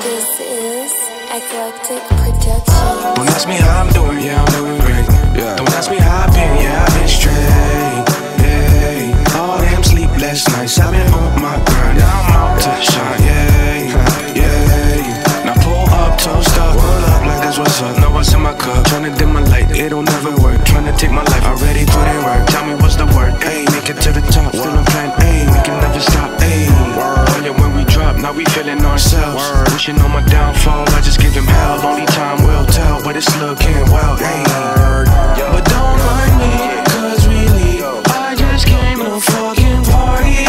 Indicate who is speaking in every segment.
Speaker 1: This is Eclectic Production.
Speaker 2: Don't ask me how I'm doing, yeah, I'm doing great.
Speaker 3: Yeah.
Speaker 2: Don't ask me how I've been, yeah, I've been straight. Yeah. All them sleepless nights, I've been on my grind. Now I'm out to shine, yeah. Yeah. Now pull up, toast up, roll up like that's what's up. Know what's in my cup. Tryna dim my light, it'll never work. Tryna take my life, Wishing on my downfall, I just give him hell. Only time will tell, but it's looking well, ayy. But don't mind me, cause really, I just came to fucking party.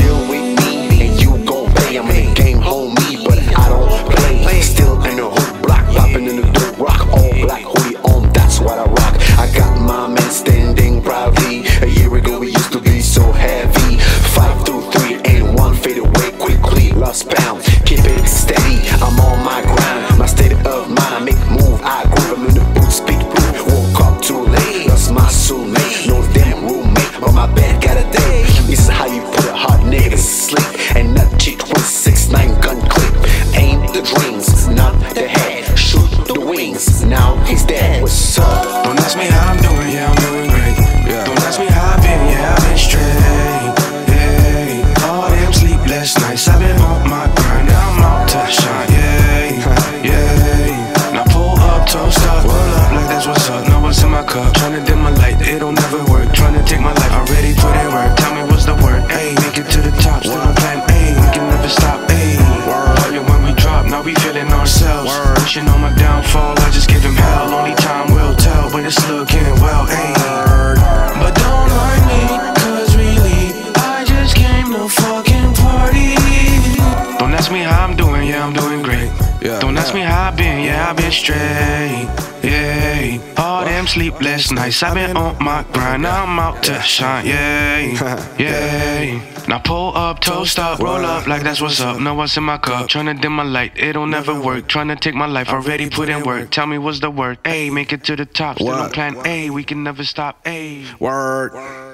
Speaker 3: Deal with me and you gon' pay. I'm in the game, homie, but I don't play. Still in the hood block, popping in the dirt rock. All black hoodie on, that's what I rock. I got my man standing proudly. A year ago we used to be so heavy. Five through three and one fade away quickly. Lost pound, not the head. Shoot the wings, now he's dead. What's up?
Speaker 2: Don't ask me how I'm doing, yeah, I'm doing great. Don't ask me how I've been, yeah, I've been straight. Yeah. All them sleepless nights, I've been on my grind. Now I'm out to shine, yeah. Yeah. Now pull up, toast up, roll up like that's what's up. Know what's in my cup. Tryna dim my light, it'll never work. Tryna take my life, already put my I just give him hell. Only time will tell, but it's looking well, ayy. Ask me how I've been, yeah, I've been straight. Yeah, all them sleepless nights, I've been on my grind. Now I'm out to shine, yeah, yeah. Now pull up, toast up, roll up like that's what's up. Know what's in my cup. Tryna dim my light, it'll never work. Tryna take my life, already put in work. Tell me what's the word, A, make it to the top. Still on plan A, we can never stop, A.
Speaker 3: Word.